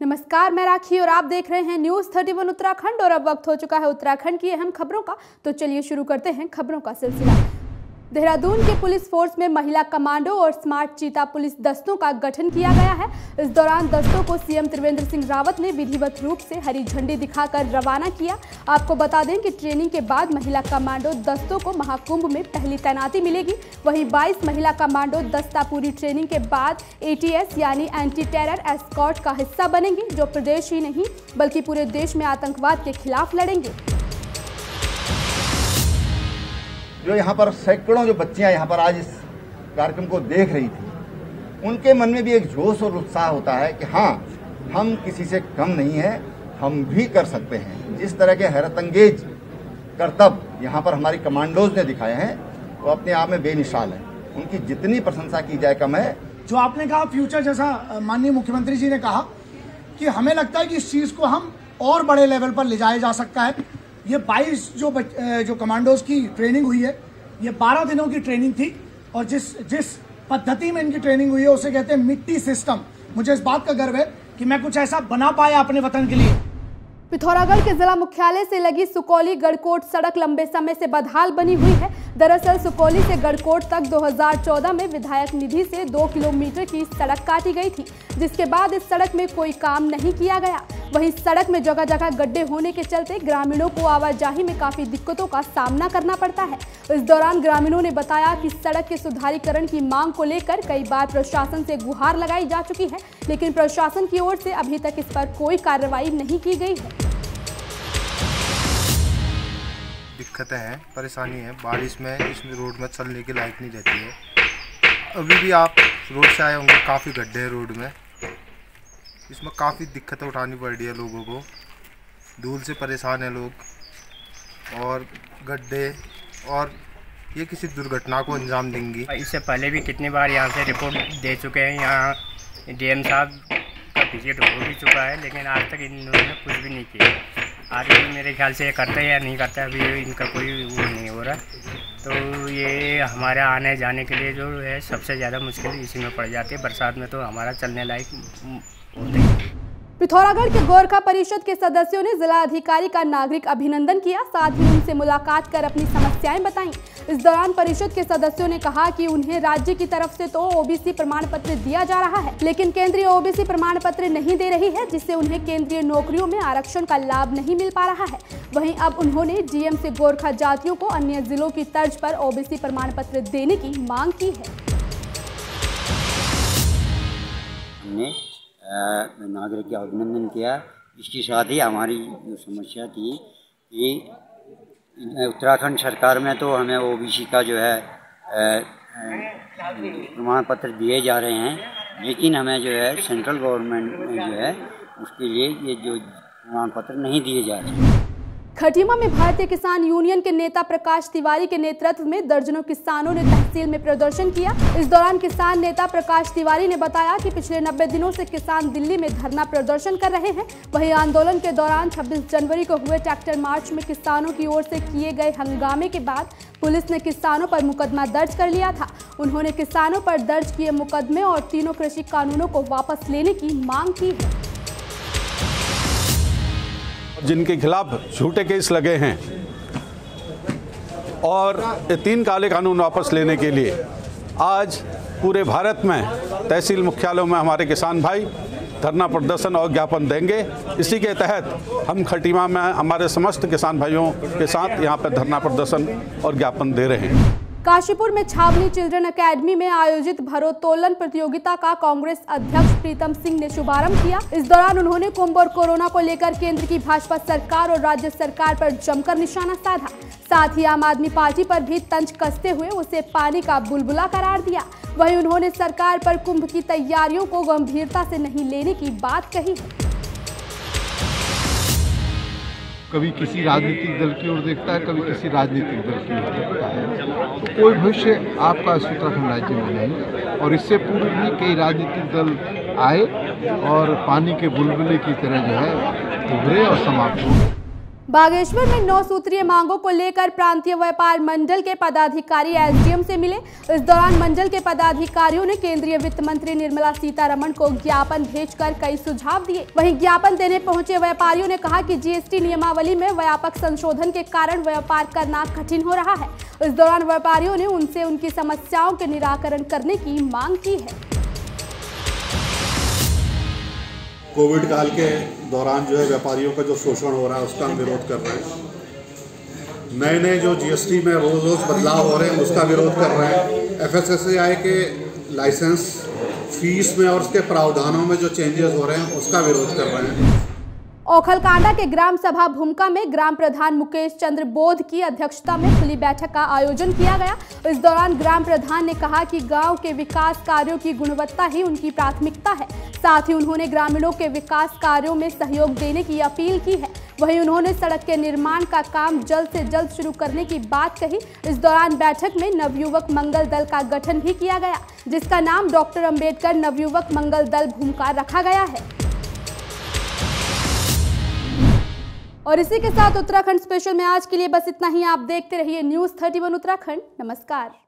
नमस्कार, मैं राखी और आप देख रहे हैं न्यूज़ 31 उत्तराखंड और अब वक्त हो चुका है उत्तराखंड की अहम खबरों का। तो चलिए शुरू करते हैं खबरों का सिलसिला। देहरादून के पुलिस फोर्स में महिला कमांडो और स्मार्ट चीता पुलिस दस्तों का गठन किया गया है। इस दौरान दस्तों को सीएम त्रिवेंद्र सिंह रावत ने विधिवत रूप से हरी झंडी दिखाकर रवाना किया। आपको बता दें कि ट्रेनिंग के बाद महिला कमांडो दस्तों को महाकुंभ में पहली तैनाती मिलेगी। वहीं 22 महिला कमांडो दस्ता पूरी ट्रेनिंग के बाद एटीएस यानी एंटी टेरर एस्कॉर्ट का हिस्सा बनेंगी, जो प्रदेश ही नहीं, बल्कि पूरे देश में आतंकवाद के खिलाफ लड़ेंगे। जो यहाँ पर सैकड़ों जो बच्चियाँ यहाँ पर आज इस कार्यक्रम को देख रही थी, उनके मन में भी एक जोश और उत्साह होता है कि हाँ हम किसी से कम नहीं हैं, हम भी कर सकते हैं। जिस तरह के हैरत अंगेज करतब यहाँ पर हमारी कमांडोज ने दिखाए हैं, वो अपने आप में बेमिसाल है। उनकी जितनी प्रशंसा की जाए कम है। जो आपने कहा फ्यूचर जैसा माननीय मुख्यमंत्री जी ने कहा कि हमें लगता है कि इस चीज़ को हम और बड़े लेवल पर ले जाया जा सकता है। ये 22 जो बच, जो कमांडोज की ट्रेनिंग हुई है ये 12 दिनों की ट्रेनिंग थी और जिस जिस पद्धति में इनकी ट्रेनिंग हुई है उसे कहते हैं मिट्टी सिस्टम मुझे इस बात का गर्व है कि मैं कुछ ऐसा बना पाया अपने वतन के लिए। पिथौरागढ़ के जिला मुख्यालय से लगी सुकौली गढ़कोट सड़क लंबे समय से बदहाल बनी हुई है। दरअसल सुकौली से गढ़कोट तक 2014 में विधायक निधि से दो किलोमीटर की सड़क काटी गई थी जिसके बाद इस सड़क में कोई काम नहीं किया गया। वहीं सड़क में जगह जगह गड्ढे होने के चलते ग्रामीणों को आवाजाही में काफ़ी दिक्कतों का सामना करना पड़ता है। इस दौरान ग्रामीणों ने बताया कि सड़क के सुधारीकरण की मांग को लेकर कई बार प्रशासन से गुहार लगाई जा चुकी है, लेकिन प्रशासन की ओर से अभी तक इस पर कोई कार्रवाई नहीं की गई है। दिक्कतें हैं, परेशानी है, बारिश में इस रोड में चलने की लायक नहीं रहती है। अभी भी आप रोड से आए होंगे, काफ़ी गड्ढे हैं रोड में। इसमें काफ़ी दिक्कतें उठानी पड़ रही है लोगों को। धूल से परेशान है लोग। और गड्ढे और ये किसी दुर्घटना को अंजाम देंगी। इससे पहले भी कितनी बार यहाँ से रिपोर्ट दे चुके हैं। यहाँ डीएम साहब का विज़िट हो भी चुका है, लेकिन आज तक इन लोगों ने कुछ भी नहीं किया। भी मेरे ख्याल से ये करते हैं या नहीं करते अभी इनका कोई वो नहीं हो रहा। तो ये हमारे आने जाने के लिए जो है, सबसे ज़्यादा मुश्किल इसी में पड़ जाती है। बरसात में तो हमारा चलने लायक। पिथौरागढ़ के गोरखा परिषद के सदस्यों ने जिला अधिकारी का नागरिक अभिनंदन किया। साथ ही उनसे मुलाकात कर अपनी समस्याएँ बताईं। इस दौरान परिषद के सदस्यों ने कहा कि उन्हें राज्य की तरफ़ से तो ओबीसी प्रमाण पत्र दिया जा रहा है, लेकिन केंद्रीय ओबीसी प्रमाण पत्र नहीं दे रही है, जिससे उन्हें केंद्रीय नौकरियों में आरक्षण का लाभ नहीं मिल पा रहा है। वहीं अब उन्होंने डीएम से गोरखा जातियों को अन्य जिलों की तर्ज पर ओबीसी प्रमाण पत्र देने की मांग की है। नागरिक का अभिनंदन किया। इसके साथ ही हमारी जो समस्या थी कि उत्तराखंड सरकार में तो हमें ओबीसी का जो है प्रमाण पत्र दिए जा रहे हैं, लेकिन हमें जो है सेंट्रल गवर्नमेंट जो है उसके लिए ये जो प्रमाण पत्र नहीं दिए जा रहे। हैं खटीमा में भारतीय किसान यूनियन के नेता प्रकाश तिवारी के नेतृत्व में दर्जनों किसानों ने तहसील में प्रदर्शन किया। इस दौरान किसान नेता प्रकाश तिवारी ने बताया कि पिछले 90 दिनों से किसान दिल्ली में धरना प्रदर्शन कर रहे हैं। वहीं आंदोलन के दौरान 26 जनवरी को हुए ट्रैक्टर मार्च में किसानों की ओर से किए गए हंगामे के बाद पुलिस ने किसानों पर मुकदमा दर्ज कर लिया था। उन्होंने किसानों पर दर्ज किए मुकदमे और तीनों कृषि कानूनों को वापस लेने की मांग की है। जिनके खिलाफ झूठे केस लगे हैं और तीन काले कानून वापस लेने के लिए आज पूरे भारत में तहसील मुख्यालयों में हमारे किसान भाई धरना प्रदर्शन और ज्ञापन देंगे। इसी के तहत हम खटीमा में हमारे समस्त किसान भाइयों के साथ यहाँ पर धरना प्रदर्शन और ज्ञापन दे रहे हैं। काशीपुर में छावनी चिल्ड्रन एकेडमी में आयोजित भरोत्तोलन प्रतियोगिता का कांग्रेस अध्यक्ष प्रीतम सिंह ने शुभारंभ किया। इस दौरान उन्होंने कुंभ और कोरोना को लेकर केंद्र की भाजपा सरकार और राज्य सरकार पर जमकर निशाना साधा। साथ ही आम आदमी पार्टी पर भी तंज कसते हुए उसे पानी का बुलबुला करार दिया। वहीं उन्होंने सरकार पर कुंभ की तैयारियों को गंभीरता से नहीं लेने की बात कही कभी किसी राजनीतिक दल की ओर देखता है, कभी किसी राजनीतिक दल की ओर देखता है। तो कोई भविष्य आपका इस उत्तराखंड राज्य में नहीं। और इससे पूर्व भी कई राजनीतिक दल आए और पानी के बुलबुले की तरह जो है, उभरे और समाप्त हो गए। बागेश्वर में नौ सूत्रीय मांगों को लेकर प्रांतीय व्यापार मंडल के पदाधिकारी एसडीएम से मिले। इस दौरान मंडल के पदाधिकारियों ने केंद्रीय वित्त मंत्री निर्मला सीतारमण को ज्ञापन भेजकर कई सुझाव दिए। वहीं ज्ञापन देने पहुँचे व्यापारियों ने कहा कि जीएसटी नियमावली में व्यापक संशोधन के कारण व्यापार करना कठिन हो रहा है। इस दौरान व्यापारियों ने उनसे उनकी समस्याओं के निराकरण करने की मांग की है। कोविड काल के दौरान जो है व्यापारियों का जो शोषण हो रहा है, उसका हम विरोध कर रहे हैं। नए नए जो जीएसटी में रोज रोज बदलाव हो रहे हैं, उसका विरोध कर रहे हैं। एफएसएसएआई के लाइसेंस फ़ीस में और उसके प्रावधानों में जो चेंजेस हो रहे हैं, उसका विरोध कर रहे हैं। ओखलकांडा के ग्राम सभा भूमिका में ग्राम प्रधान मुकेश चंद्र बोध की अध्यक्षता में खुली बैठक का आयोजन किया गया। इस दौरान ग्राम प्रधान ने कहा कि गाँव के विकास कार्यों की गुणवत्ता ही उनकी प्राथमिकता है। साथ ही उन्होंने ग्रामीणों के विकास कार्यों में सहयोग देने की अपील की है। वहीं उन्होंने सड़क के निर्माण का काम जल्द से जल्द शुरू करने की बात कही। इस दौरान बैठक में नवयुवक मंगल दल का गठन भी किया गया, जिसका नाम डॉक्टर अंबेडकर नवयुवक मंगल दल भूमिका रखा गया है। और इसी के साथ उत्तराखंड स्पेशल में आज के लिए बस इतना ही। आप देखते रहिए न्यूज़ थर्टी उत्तराखंड। नमस्कार।